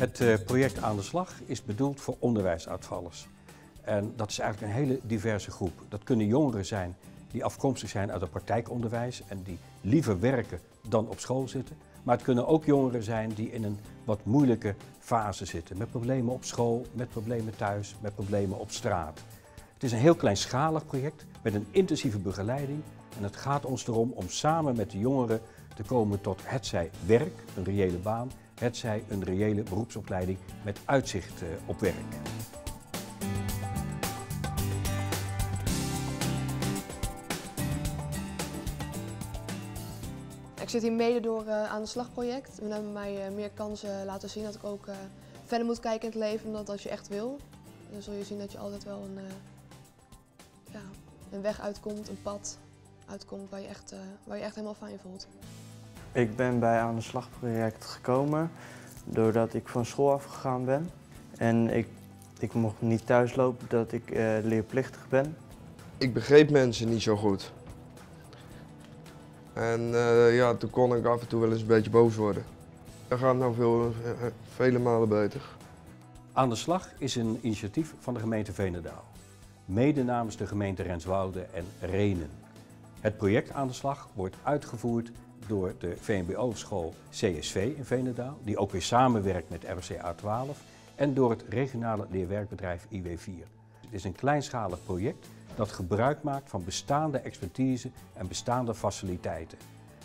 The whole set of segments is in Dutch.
Het eh, project Aan de Slag is bedoeld voor onderwijsuitvallers. En dat is eigenlijk een hele diverse groep. Dat kunnen jongeren zijn die afkomstig zijn uit het praktijkonderwijs en die liever werken dan op school zitten. Maar het kunnen ook jongeren zijn die in een wat moeilijke fase zitten. Met problemen op school, met problemen thuis, met problemen op straat. Het is een heel kleinschalig project met een intensieve begeleiding. En het gaat ons erom om samen met de jongeren te komen tot hetzij werk, een reële baan, hetzij een reële beroepsopleiding met uitzicht eh, op werk. Ik zit hier mede door uh, aan de slagproject. Men hebben mij uh, meer kansen laten zien dat ik ook verder moet kijken in het leven dan als je echt wil. Dan zul je zien dat je altijd wel een, ja, een weg uitkomt, een pad uitkomt waar je, echt, waar je echt helemaal fijn voelt. Ik ben bij aan de slagproject gekomen doordat ik van school afgegaan ben. En ik, ik mocht niet thuislopen dat ik leerplichtig ben. Ik begreep mensen niet zo goed. En uh, ja, toen kon ik af en toe wel eens een beetje boos worden. Dat gaat nou veel, uh, vele malen beter. Aan de slag is een initiatief van de gemeente Venendaal. Mede namens de gemeente Renswoude en Renen. Het project Aan de slag wordt uitgevoerd door de VMBO-school CSV in Venendaal, die ook weer samenwerkt met RCA 12 en door het regionale leerwerkbedrijf IW4. Het is een kleinschalig project dat gebruik maakt van bestaande expertise en bestaande faciliteiten.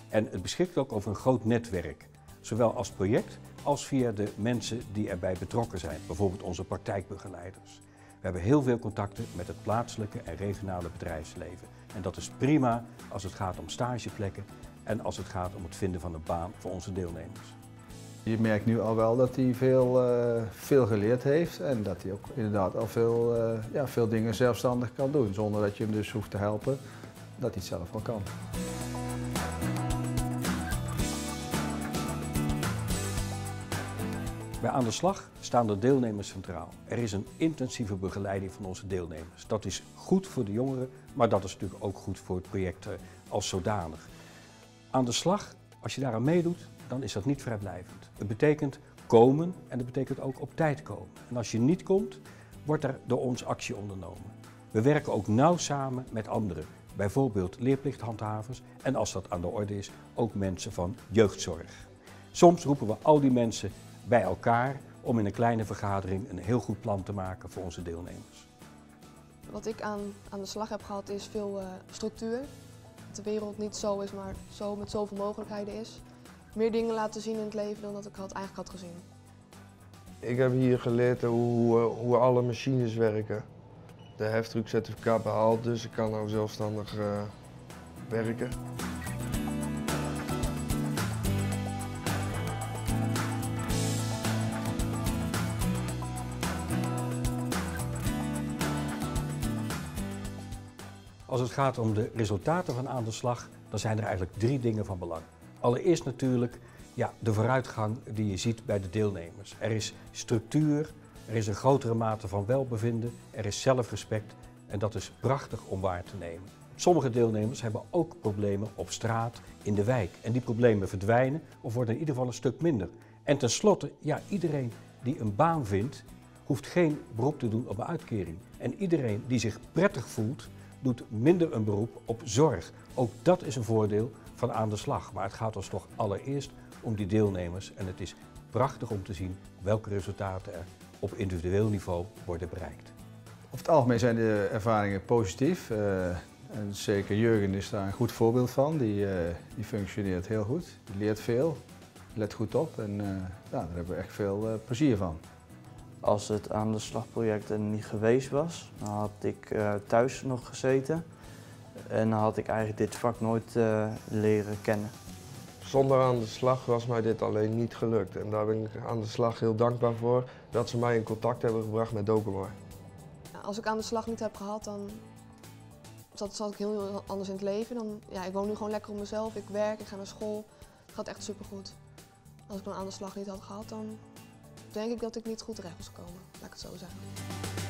En het beschikt ook over een groot netwerk, zowel als project als via de mensen die erbij betrokken zijn, bijvoorbeeld onze praktijkbegeleiders. We hebben heel veel contacten met het plaatselijke en regionale bedrijfsleven. En dat is prima als het gaat om stageplekken en als het gaat om het vinden van een baan voor onze deelnemers. Je merkt nu al wel dat hij veel, uh, veel geleerd heeft en dat hij ook inderdaad al veel, uh, ja, veel dingen zelfstandig kan doen. Zonder dat je hem dus hoeft te helpen, dat hij het zelf wel kan. Bij Aan de Slag staan de deelnemers centraal. Er is een intensieve begeleiding van onze deelnemers. Dat is goed voor de jongeren, maar dat is natuurlijk ook goed voor het project als zodanig. Aan de Slag, als je daaraan meedoet, dan is dat niet vrijblijvend. Het betekent komen en het betekent ook op tijd komen. En als je niet komt, wordt er door ons actie ondernomen. We werken ook nauw samen met anderen, bijvoorbeeld leerplichthandhavers en als dat aan de orde is, ook mensen van jeugdzorg. Soms roepen we al die mensen bij elkaar om in een kleine vergadering een heel goed plan te maken voor onze deelnemers. Wat ik aan, aan de slag heb gehad is veel uh, structuur. De wereld niet zo is, maar zo met zoveel mogelijkheden is meer dingen laten zien in het leven dan dat ik had, eigenlijk had gezien. Ik heb hier geleerd hoe, hoe alle machines werken. De heftruckcertificaat behaald, dus ik kan nou zelfstandig uh, werken. Als het gaat om de resultaten van aan de slag, dan zijn er eigenlijk drie dingen van belang. Allereerst natuurlijk ja, de vooruitgang die je ziet bij de deelnemers. Er is structuur, er is een grotere mate van welbevinden, er is zelfrespect en dat is prachtig om waar te nemen. Sommige deelnemers hebben ook problemen op straat, in de wijk. En die problemen verdwijnen of worden in ieder geval een stuk minder. En tenslotte, ja, iedereen die een baan vindt, hoeft geen beroep te doen op een uitkering. En iedereen die zich prettig voelt, doet minder een beroep op zorg. Ook dat is een voordeel van aan de slag. Maar het gaat ons toch allereerst om die deelnemers. En het is prachtig om te zien welke resultaten er op individueel niveau worden bereikt. Over het algemeen zijn de ervaringen positief. Uh, en zeker Jurgen is daar een goed voorbeeld van. Die, uh, die functioneert heel goed, die leert veel, let goed op en uh, ja, daar hebben we echt veel plezier van. Als het aan de slagproject er niet geweest was, dan had ik thuis nog gezeten en dan had ik eigenlijk dit vak nooit uh, leren kennen. Zonder aan de slag was mij dit alleen niet gelukt. En daar ben ik aan de slag heel dankbaar voor dat ze mij in contact hebben gebracht met Documar. Als ik aan de slag niet heb gehad, dan zat, zat ik heel anders in het leven. Dan, ja, ik woon nu gewoon lekker op mezelf, ik werk, ik ga naar school. Het gaat echt supergoed. Als ik dan aan de slag niet had gehad, dan denk ik dat ik niet goed terecht was gekomen. Laat ik het zo zeggen.